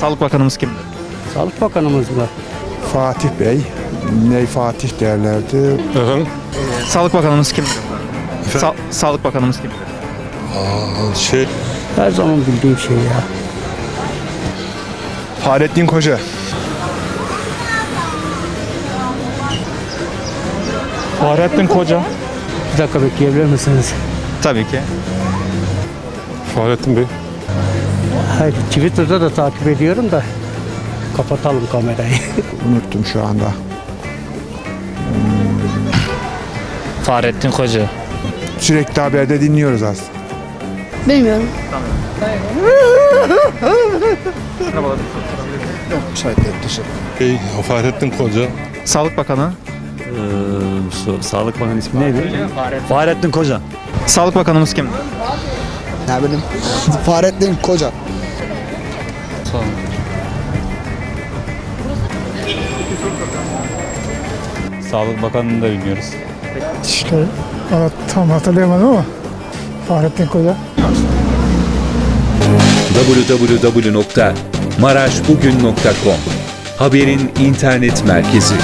Sağlık Bakanımız kimdir? Sağlık Bakanımız mı? Fatih Bey, Ney Fatih derlerdi. Efendim? Sağlık Bakanımız kimdir? Sa- Sağlık Bakanımız kimdir? Şey, Her zaman bildiğim şey ya. Fahrettin Koca. Fahrettin Koca. Bir dakika bekleyebilir misiniz? Tabii ki. Fahrettin Bey. Hayır, Twitter'da da takip ediyorum da kapatalım kamerayı. Unuttum şu anda. Fahrettin Koca. Sürekli haberde dinliyoruz aslında. Bilmiyorum. Bey, Fahrettin Koca. Sağlık Bakanı. Sağlık Bakanı ismi neydi? Fahrettin Koca. Sağlık Bakanımız kimdir? Ne bileyim. Fahrettin Koca. Sağlık Bakanı'nı da bilmiyoruz. İşte tam hatırlayamadım ama Fahrettin Koca. www.maraşbugün.com Haberin internet merkezi.